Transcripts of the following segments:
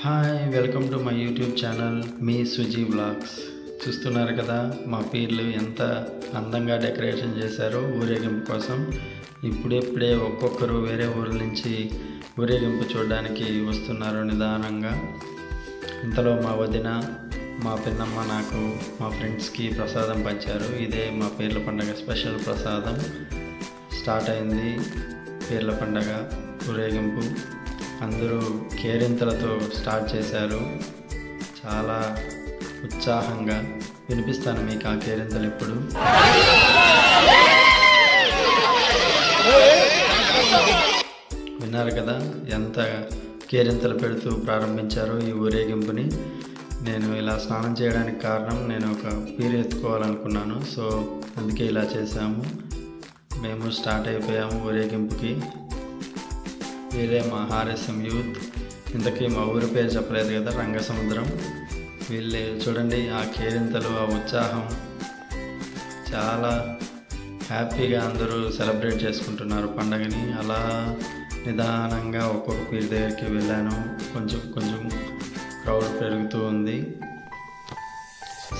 Hi welcome to my YouTube channel me Suji blogs చూస్తున్నారు కదా మా పీర్లు ఎంత అందంగా డెకరేషన్ చేశారో ఊరేగింపు కోసం. ఇప్పుడిప్పుడే ఒక్కొక్కరు వేరే ఊర్ల నుంచి ఊరేగింపు చూడడానికి వస్తున్నారు నిదానంగా. ఇంతలో మా వదిన మా పిన్నమ్మ నాకు మా ఫ్రెండ్స్కి ప్రసాదం పంచారు. ఇదే మా పీర్ల పండగ స్పెషల్ ప్రసాదం. స్టార్ట్ అయింది పీర్ల పండగ ఊరేగింపు. అందరూ కేరింతలతో స్టార్ట్ చేశారు. చాలా ఉత్సాహంగా వినిపిస్తాను మీకు ఆ కేరింతలు ఎప్పుడు. విన్నారు కదా ఎంత కేరింతలు పెడుతూ ప్రారంభించారో ఈ ఊరేగింపుని. నేను ఇలా స్నానం చేయడానికి కారణం నేను ఒక పీరు ఎత్తుకోవాలనుకున్నాను. సో అందుకే ఇలా చేశాము. మేము స్టార్ట్ అయిపోయాము ఊరేగింపుకి. వీరే మా హార్ఎస్ఎం యూత్. ఇంతకీ మా ఊరి పేరు చెప్పలేదు కదా రంగసముద్రం. వీళ్ళు చూడండి ఆ కేరింతలు ఆ ఉత్సాహం. చాలా హ్యాపీగా అందరూ సెలబ్రేట్ చేసుకుంటున్నారు పండగని. అలా నిదానంగా ఒక్కొక్క పీరు దగ్గరికి వెళ్ళాను. కొంచెం కొంచెం క్రౌడ్ పెరుగుతూ ఉంది.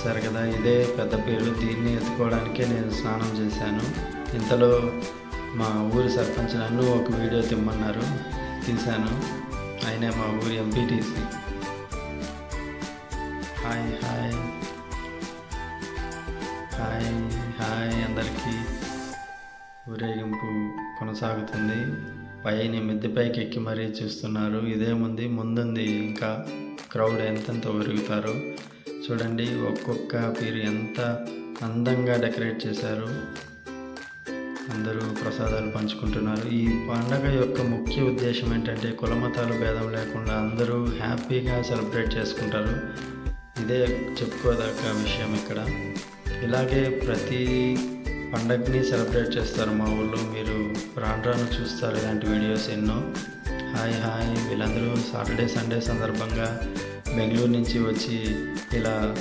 సరే కదా ఇదే పెద్ద పేరు. దీన్ని ఎత్తుకోవడానికే నేను స్నానం చేశాను. ఇంతలో మా ఊరి సర్పంచ్ నన్ను ఒక వీడియో తిమ్మన్నారు. తీశాను. ఆయనే మా ఊరి MPTC hi hi. Hi hi అందరికీ. ఊరేగింపు కొనసాగుతుంది. పైన మిద్దెపైకి ఎక్కి మరీ చూస్తున్నారు. ఇదేముంది ముందుంది. ఇంకా క్రౌడ్ ఎంతెంత ఒరుగుతారు చూడండి. ఒక్కొక్క పీరు ఎంత అందంగా డెకరేట్ చేశారు. అందరూ ప్రసాదాలు పంచుకుంటున్నారు. ఈ పండగ యొక్క ముఖ్య ఉద్దేశం ఏంటంటే కులమతాలు భేదం లేకుండా అందరూ హ్యాపీగా సెలబ్రేట్ చేసుకుంటారు. ఇదే చెప్పుకోదగ్గ విషయం ఇక్కడ. ఇలాగే ప్రతి పండగని సెలబ్రేట్ చేస్తారు మా ఊళ్ళో మీరు రాను రాను చూస్తారు ఇలాంటి వీడియోస్ ఎన్నో. Hi hi. వీళ్ళందరూ సాటర్డే సండే సందర్భంగా బెంగళూరు నుంచి వచ్చి ఇలా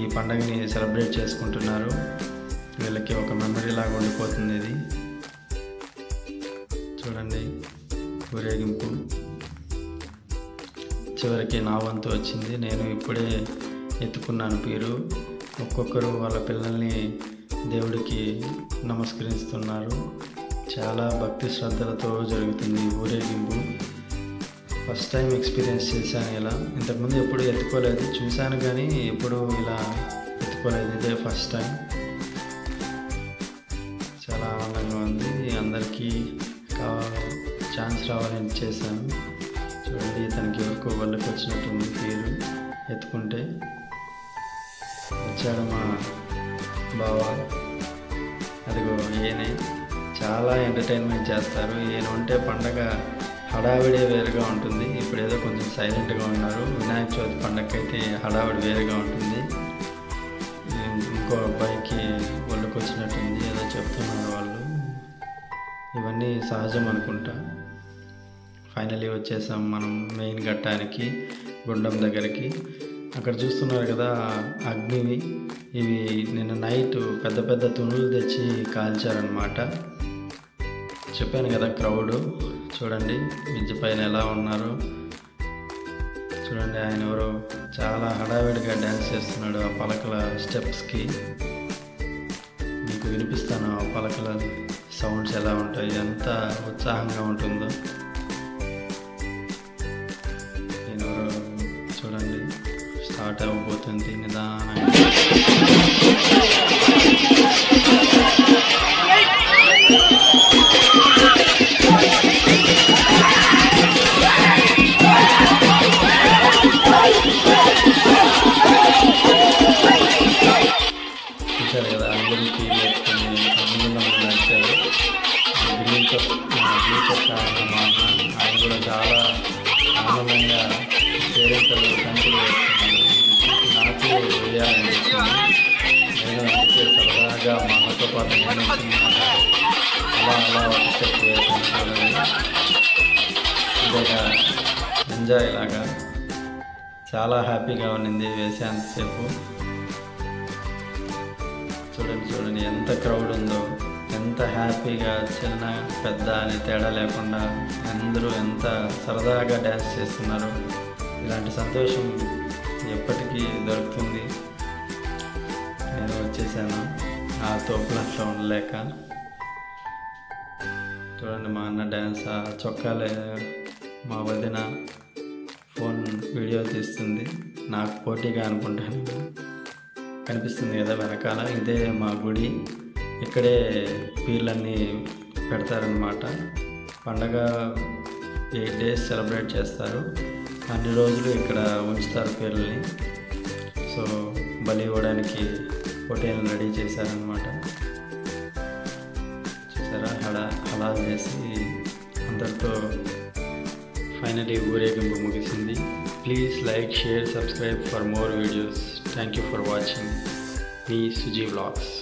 ఈ పండగని సెలబ్రేట్ చేసుకుంటున్నారు. వీళ్ళకి ఒక మెమరీ లాగా ఉండిపోతుంది ఇది చూడండి ఊరేగింపు. చివరికి నా వంతు వచ్చింది. నేను ఇప్పుడే ఎత్తుకున్నాను పేరు. ఒక్కొక్కరు వాళ్ళ పిల్లల్ని దేవుడికి నమస్కరిస్తున్నారు. చాలా భక్తి శ్రద్ధలతో జరుగుతుంది ఊరేగింపు. ఫస్ట్ టైం ఎక్స్పీరియన్స్ చేశాను ఇలా. ఇంతకుముందు ఎప్పుడు ఎత్తుకోలేదు. చూశాను కానీ ఎప్పుడు ఇలా ఎత్తుకోలేదు. ఇదే ఫస్ట్ టైం అందరికీ ఛాన్స్ రావాలని చేశాను. చూడండి తనకి ఎవరికో వాళ్ళకి వచ్చినట్టుంది పేరు ఎత్తుకుంటే. వచ్చాడు మా బావ. అదిగో ఈయన. చాలా ఎంటర్టైన్మెంట్ చేస్తారు. ఈయన ఉంటే పండగ హడావిడే వేరుగా ఉంటుంది. ఇప్పుడు ఏదో కొంచెం సైలెంట్గా ఉన్నారు. వినాయక చవితి పండగకి అయితే హడావిడి వేరుగా ఉంటుంది. సహజం అనుకుంటా ఫైనలీ వచ్చేసాం మనం మెయిన్ ఘట్టానికి గుండం దగ్గరికి. అక్కడ చూస్తున్నారు కదా అగ్నివి ఇవి నిన్న నైట్ పెద్ద పెద్ద తుణులు తెచ్చి కాల్చారనమాట చెప్పాను కదా క్రౌడ్ చూడండి మిద్ది పైన ఎలా ఉన్నారు. చూడండి ఆయన ఎవరో చాలా హడావిడిగా డ్యాన్స్ చేస్తున్నాడు ఆ పలకల స్టెప్స్కి మీకు వినిపిస్తాను ఆ పలకల సౌండ్స్ ఎలా ఉంటాయి ఎంత ఉత్సాహంగా ఉంటుందో. నేను చూడండి స్టార్ట్ అవ్వబోతుంది నిదానంగా. సరదాగా మా అన్నతో పాటు నేను అలా అలా ఒక స్టెప్ ఇదొక ఎంజాయ్ లాగా. చాలా హ్యాపీగా ఉన్నింది వేసేంతసేపు చూడండి చూడండి ఎంత క్రౌడ్ ఉందో. ఎంత హ్యాపీగా చిన్న పెద్ద అని తేడా లేకుండా అందరూ ఎంత సరదాగా డ్యాన్స్ చేస్తున్నారు. ఇలాంటి సంతోషం ఎప్పటికీ దొరుకుతుంది. నేను వచ్చేసాను. ఆ తోపులట్లో ఉండలేక చూడండి మా అన్న డ్యాన్స్ ఆ చొక్కాలే మా వదిన ఫోన్ వీడియో తీస్తుంది. నాకు పోటీగా అనుకుంటాను. కనిపిస్తుంది కదా వెనకాల. ఇదే మా గుడి. ఇక్కడే పీర్లన్నీ పెడతారనమాట పండగ ఎయిట్ డేస్ సెలబ్రేట్ చేస్తారు. అన్ని రోజులు ఇక్కడ ఉంచుతారు పీర్లని. సో బలి ఇవ్వడానికి పొట్టేలను రెడీ చేశారనమాట చూసారా? హడా హలాల్ చేసి అందరితో ఫైనలీ ఊరేగింపు ముగిసింది. Please like share subscribe for more videos. Thank you for watching. Me Suji vlogs.